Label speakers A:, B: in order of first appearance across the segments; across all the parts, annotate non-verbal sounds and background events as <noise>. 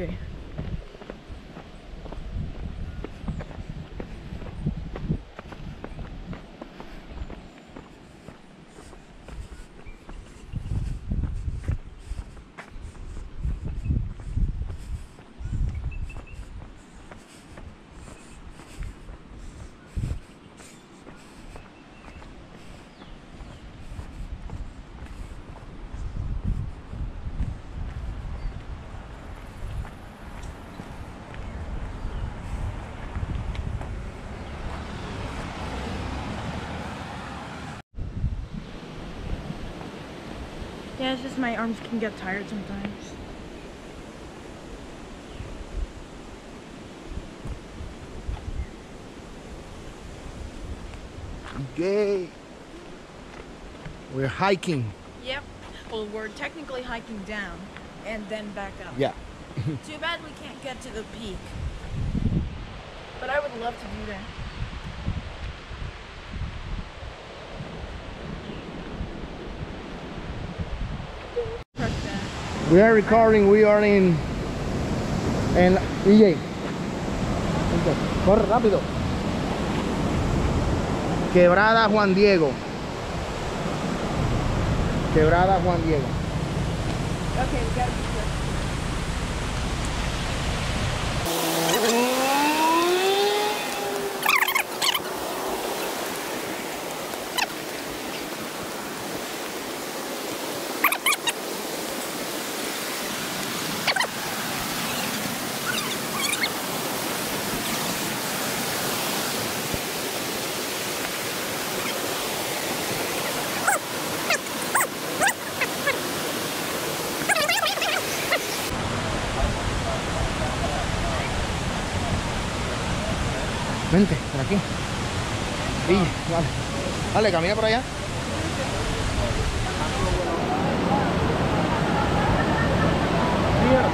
A: Okay.
B: Yeah,
A: it's just my arms can get tired sometimes.
B: Yay! We're hiking.
A: Yep. Well, we're technically hiking down and then back up.
B: Yeah. <laughs>
A: Too bad we can't get to the peak. But I would love to do that.
B: We are recording, we are in en DJ. Vente, Corre rápido. Quebrada Juan Diego. Quebrada Juan Diego.
A: Okay, we gotta be quick.
B: Vente, por aquí. DJ, dale. Dale, camina por allá. Mira.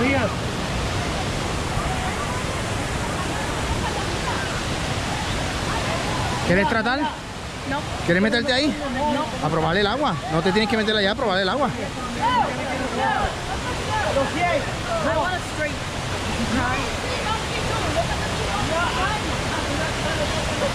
B: Mira. ¿Quieres tratar?
A: No.
B: ¿Quieres meterte ahí?
A: No.
B: A probar el agua. No te tienes que meter allá a probar el agua.
A: Bueno,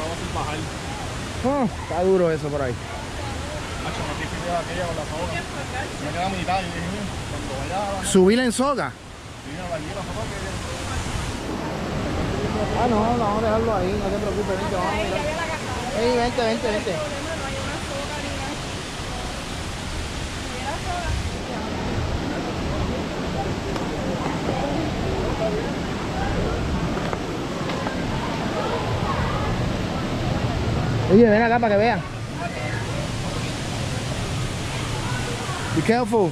A: ahora a
B: ah, está duro eso por ahí. Subir en soga. Ah, no, vamos a dejarlo ahí, no te preocupes, vamos a. Ey, vente, vente, vente. Oye, ven acá para que vean. Be careful.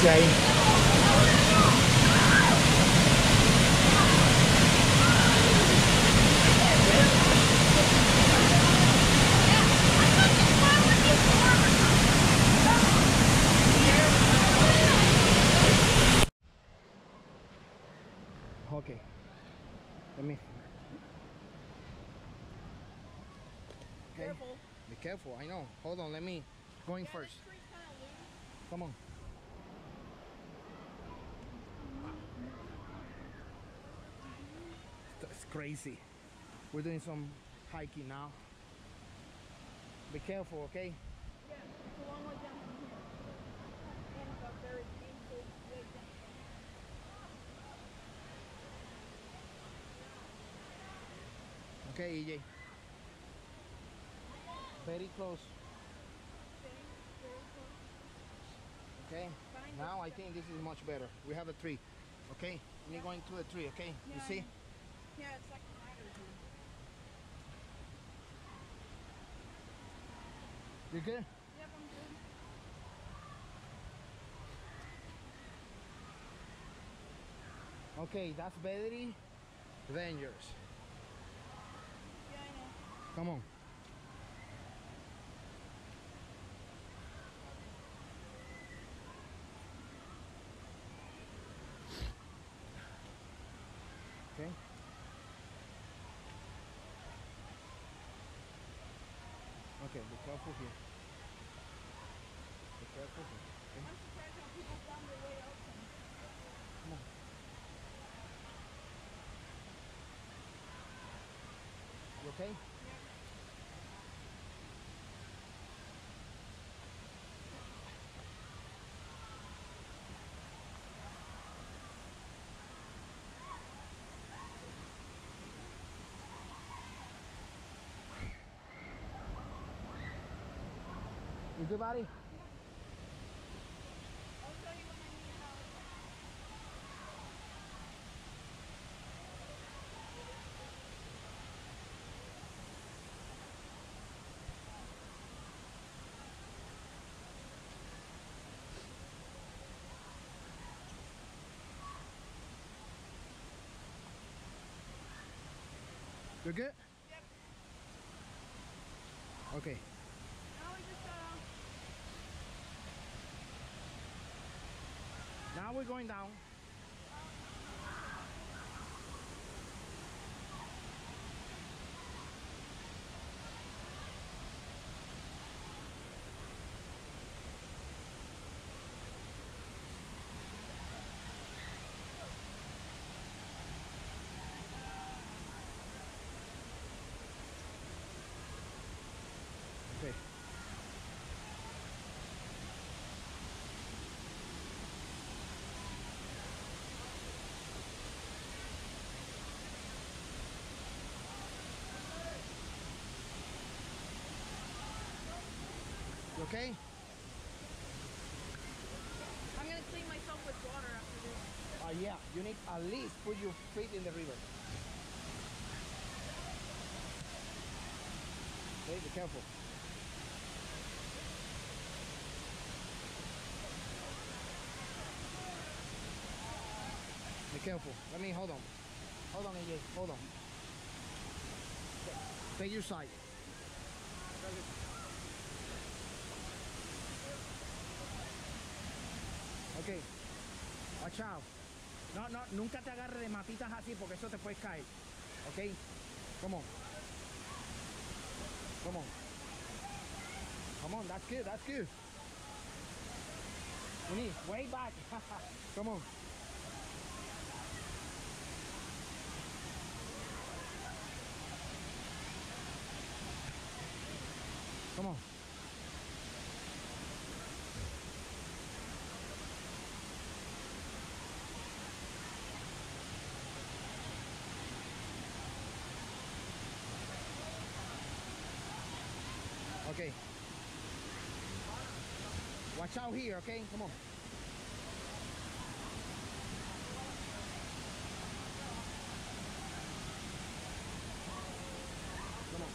B: Qué bueno. Okay. Let me. Okay.
A: Careful.
B: Be careful. I know. Hold on. Let me. Going first. Come on. It's crazy. We're doing some hiking now. Be careful, okay?
A: Yeah, it's a long way down from here. And it's a very painful way down.
B: Okay, EJ. Very close. Okay. Now I think this is much better. We have a tree. Okay. We're going to the tree. Okay. You see?
A: Yeah, it's like ladder.
B: You good?
A: Yep, I'm good.
B: Okay. That's very dangerous.
A: Yeah, I know.
B: Come on. Okay. Okay, be careful here. Be careful here. Okay.
A: I'm surprised how people found their way out
B: Come on. You okay? You good, buddy?
A: I'll tell you when I need help.
B: You're good?
A: Yep.
B: Okay.
A: Now we just gotta.
B: Now we're going down. Okay?
A: I'm gonna clean myself with water after this.
B: Uh, yeah, you need at least put your feet in the river. Okay, be careful. Be careful. Let me hold on. Hold on, AJ. Hold on. Take your side. Ok. Watch out. No, no, nunca te agarres de matitas así porque eso te puedes caer. Okay? Come on. Come on. Come on, that's good, that's good. We way back. <laughs> Come on. Okay. Watch out here, okay? Come on. Come on.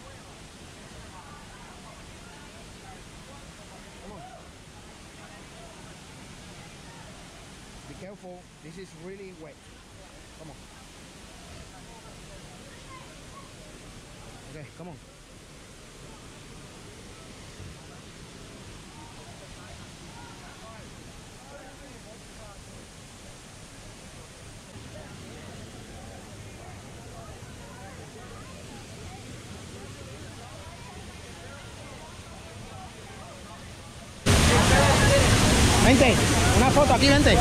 B: Come on. Be careful. This is really wet. Come on. Okay, come on. Vente, una foto aquí, vente.